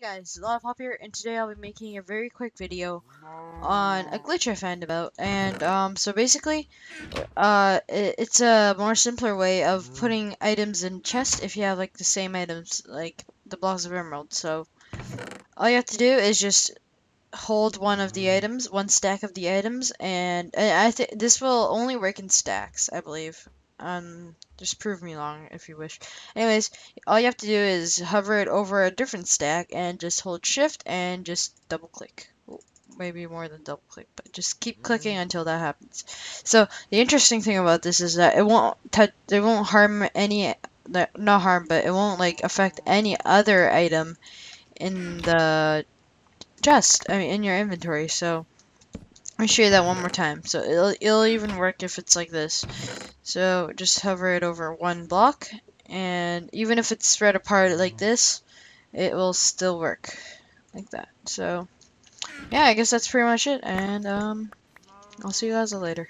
Hey guys, Lollipop here, and today I'll be making a very quick video on a glitch I found about. And, um, so basically, uh, it, it's a more simpler way of putting items in chest if you have, like, the same items, like the blocks of emerald. So, all you have to do is just hold one of the items, one stack of the items, and, and I think this will only work in stacks, I believe. Um, just prove me wrong if you wish. Anyways, all you have to do is hover it over a different stack and just hold shift and just double click. Maybe more than double click, but just keep clicking mm-hmm. until that happens. So the interesting thing about this is that it won't touch, it won't harm any, not harm, but it won't like affect any other item in the chest. I mean, in your inventory. So me show you that one more time. So it'll, it'll even work if it's like this. So just hover it over one block, and even if it's spread apart like this, it will still work like that. So yeah, I guess that's pretty much it, and um, I'll see you guys later.